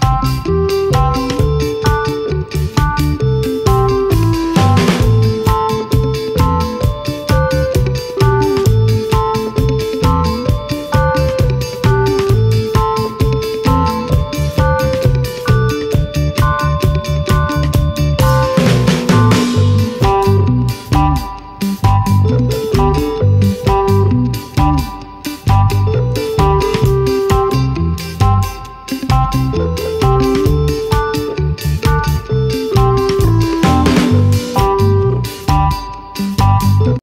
Bye.